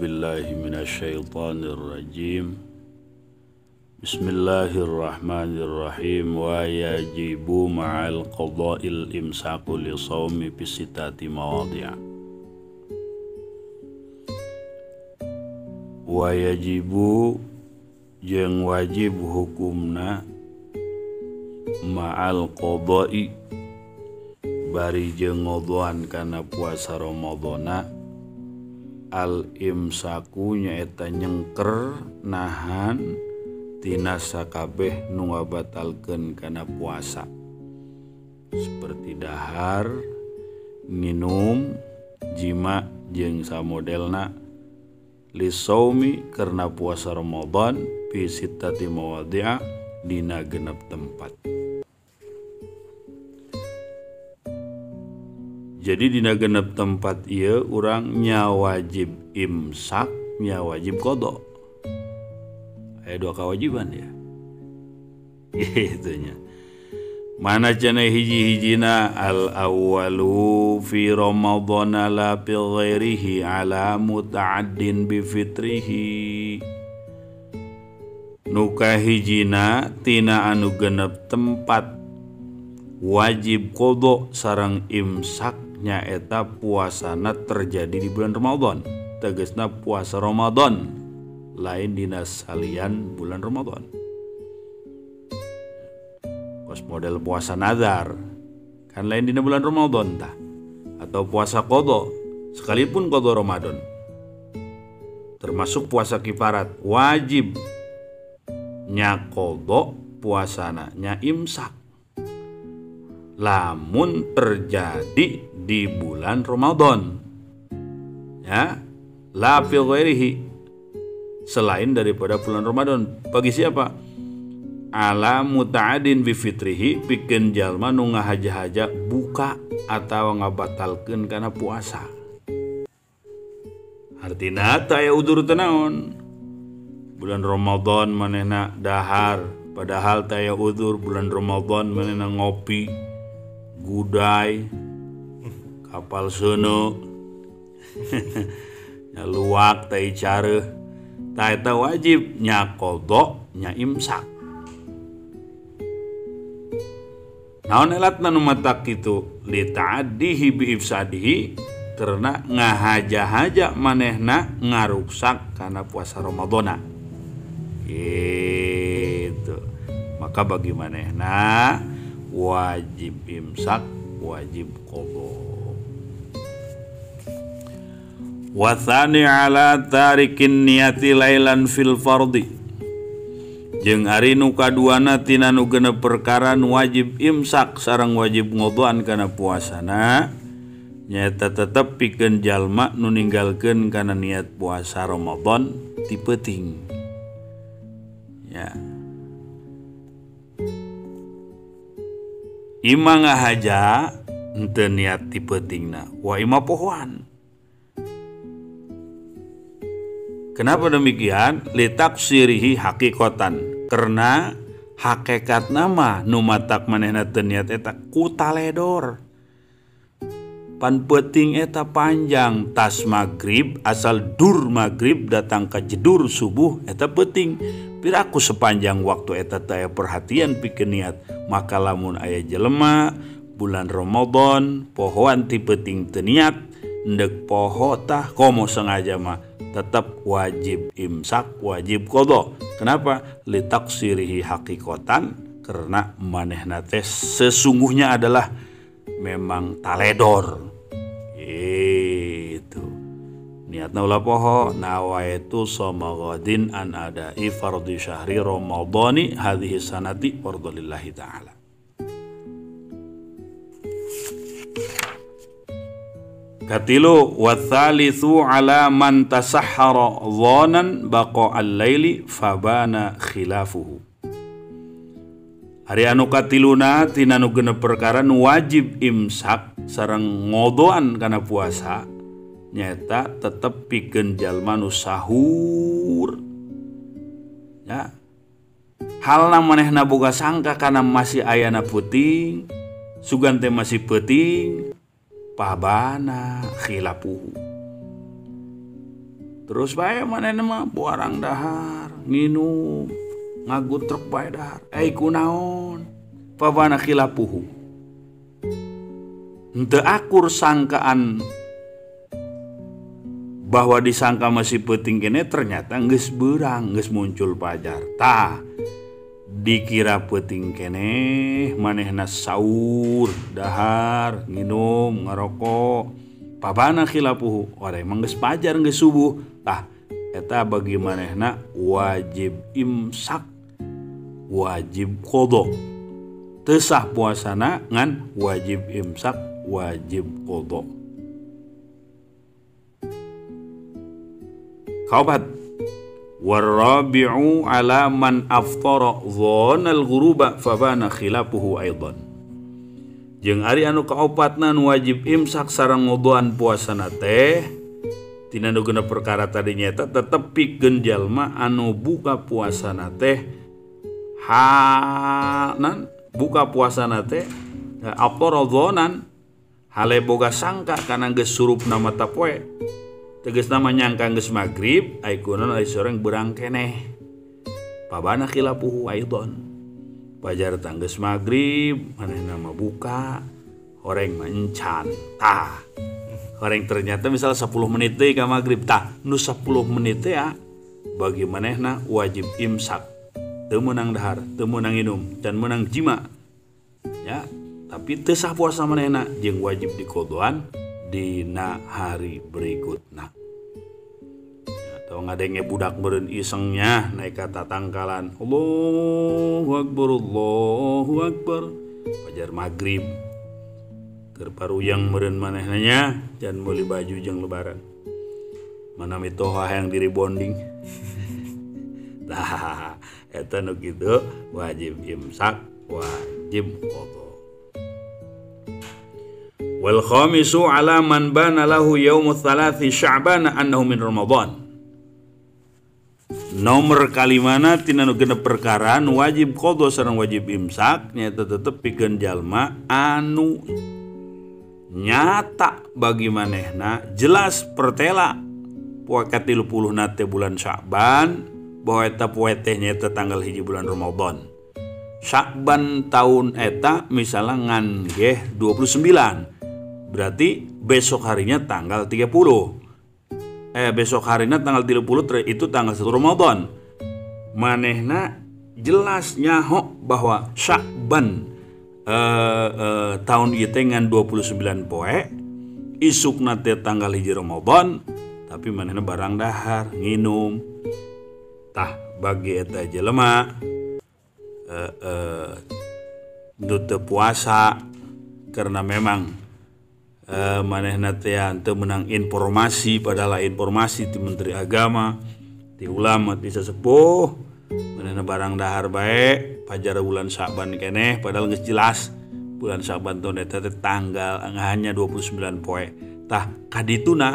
بالله من الشيطان الرجيم بسم الله الرحمن الرحيم ويجب مع القضاء الإمساك لصوم بستة مواضع ويجب جن واجب حكمنا مع القضاء bari jeung ngodoan kana puasa Ramadana al imsaku nyaeta nyengker nahan tina sakabeh nu ngabatalkeun kana puasa. Seperti dahar minum jima jeung samodelna. Lisaumi karena puasa Ramadan fi sittati mawadhi'a dina genep tempat jadi dina genep tempat iya orang nya wajib imsak nya wajib kodok. Ada dua kewajiban ya. Gitunya mana cina hiji-hijina al awalu fi ramadhan la fi ghairihi ala muta'addin bi fitrihi. Nuka hijina tina anu genep tempat wajib kodok sarang imsak nyaeta puasana terjadi di bulan Ramadan. Tegesna puasa Ramadan. Lain dinas salian bulan Ramadan. Pos model puasa nazar. Kan lain dina bulan Ramadan tah. Atau puasa kodo sekalipun kodo Ramadan. Termasuk puasa kifarat wajib. Nyakodo puasana nya imsak. Lamun terjadi di bulan Ramadan. Ya, la selain daripada bulan Ramadan. Bagi siapa? Ala muta'adin bi fitrihi pikeun jalma nu ngahaja-haja buka atau ngabatalkeun karena puasa. Artina taya udur tenaon. Bulan Ramadan manehna dahar, padahal taya udur bulan Ramadan manehna ngopi, gudai, kapal Sunnuwak taita wajibnya nya imsak. Itu ditadihi karena ngahaja-haja manehna ngaruksak karena puasa Romadhona gitu. Maka bagi manehna wajib imsak wajib qadha Wasani ala tarikin niati lailan fil fardi. Jeng ari nu kaduana tina nu genep perkara wajib imsak sarang wajib ngodoan kana puasana nyata tetep pikeun jalma nu ninggalkeun kana niat puasa Ramadan ti peuting. Ya. Ima ngahaja henteu niat ti peutingna wa ima pohoan. Kenapa demikian? Litak sirihi hakikotan. Karena hakikat nama numatak manehna teniat eta kutaledor. Pan peting eta panjang tas maghrib asal dur maghrib datang ke jedur subuh eta peting. Piraku sepanjang waktu eta taya perhatian bikin niat maka lamun ayah jelema bulan Ramadan pohoan tipe ting teniat ndek poho tah komo sengaja mah tetap wajib imsak, wajib kodo. Kenapa? Litak sirihi hakikotan karena manehna teh sesungguhnya adalah memang taledor. Itu. Niatna ulah poho nawaitu somagodin an ada fardi syahri ramadhani hadhihi sanati fardlillahi ta'ala. katilu wathalithu ala man tasahhara dhanan baqa al-laili fabana khilafuhu. Hari anu katiluna tina nu genep perkara nu wajib imsak sareng ngodoan kana puasa nyata tetep pikeun jalma nu sahur. Ya. Halna manehna boga sangka kana masih ayana puting sugante masih peuting pabana khilapuhu. Terus bae mana mah buarang dahar nginum ngagut truk bae dahar. Eh kunaon pabana khilapuhu. Ente akur sangkaan bahwa disangka masih penting kene ternyata nges berang muncul pajar. Tah dikira penting kene manehna sahur dahar minum ngerokok. Pabana khilapuhu orang emang nges pajar nges subuh. Tah eta bagi manehna wajib imsak wajib kodok. Tesah puasana ngan wajib imsak wajib kodok. Kaubat warabi'u ala man aftara dhonal ghuruba fabana khilafuhu aidan jeung ari anu kaopatna nu wajib imsak sareng ngodoan puasana teh tina nu genep perkara tadi nyata tetep pikeun jalma anu buka puasana teh. Hanan buka puasana teh aftara dhonan hale boga sangka kana geus surupna mata poe teges nama nyangka geus maghrib aikunan ay soreng berang keneh. Pabana khilapuhu aidon. Pajar tangges maghrib mana nama buka horeng mencan tah. Horeng ternyata misal 10 menit deh ke maghrib tah. Nu 10 menit ya bagi manehna wajib imsak. Temenang dahar temenang minum dan menang jima. Ya tapi tesah puasa manehna jeng wajib dikodoan dina hari berikutnya. Atau ngadenge budak beren isengnya naik kata tangkalan. Allahu Akbar Allahu Akbar. Pajar maghrib. Terparu yang meren manehnya dan beli baju jeng lebaran. Mana mitoha yang diri bonding? Nah itu gitu wajib imsak wajib kotor wal khamisu ala man bana lahu yaumut thalathi sya'ban annahu min ramadhan nomor kalimana tina nu genep perkara nu wajib qadha sareng wajib imsak nyaeta tetep pikeun jalma anu nyata bagi manehna jelas pertela poe ka 30 nate bulan Sya'ban bahwa eta poe teh nyaeta tanggal hiji bulan Ramadan. Sya'ban tahun eta misalnya ngangeh 29 Berarti besok harinya tanggal 30. Eh besok harinya tanggal 30 itu tanggal 1 Ramadan. Manehna jelas nyaho bahwa Syakban eh, eh, tahun itu dengan 29 poe isuk nate tanggal hiji Ramadan tapi manehna barang dahar nginum tah bagi eta jelema eh, eh, puasa karena memang uh, manehna teh teu menang informasi padahal informasi di Menteri Agama di ulama di sesepuh manehna barang dahar baik pajar bulan Syaban keneh padahal geus jelas bulan Syaban tahun eta tanggal hanya 29 poe. Tah kadituna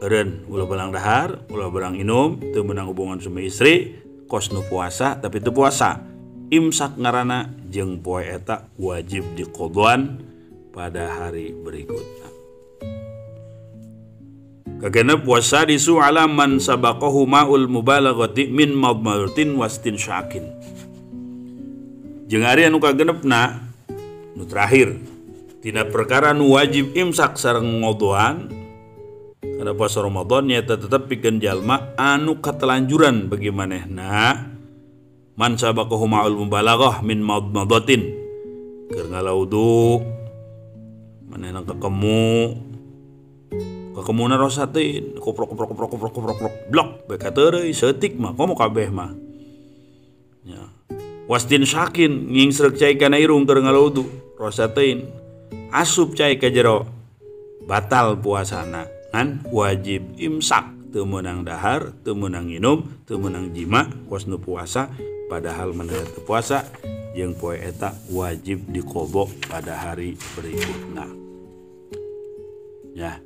eureun ulah barang dahar ulah barang inum teu menang hubungan sama istri kos nu puasa tapi teu puasa. Imsak ngarana jeung poe eta wajib diqodwan pada hari berikutnya. Puasa disu alaman sabaqahu ma'ul mubalaghati min madmaratin wastin syakin. Jeung ari anu kagenepna nu terakhir tidak perkara nu wajib imsak sareng ngodoan karena puasa Ramadan nyata tetap pikeun jalma anu katelanjuran bagi manehna man sabaqahu ma'ul mubalaghah min madmadatin keur ngalaudu mana ketemu. Kekemuna rosatin koprok koprok koprok koprok koprok koprok. Blok beka teureui setik mah komo kabeh mah. Ya. Wasdin sakin nging srek cai kana irung keur ngalaudu. Rosatin asup cai ka jero. Batal puasana. Kan wajib imsak. Teu meunang dahar teu meunang minum teu meunang jima kuas nu puasa. Padahal menurut puasa yang poe eta wajib dikobok pada hari berikutnya ya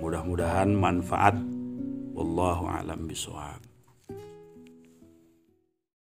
mudah-mudahan manfaat. Wallahu alam bisawab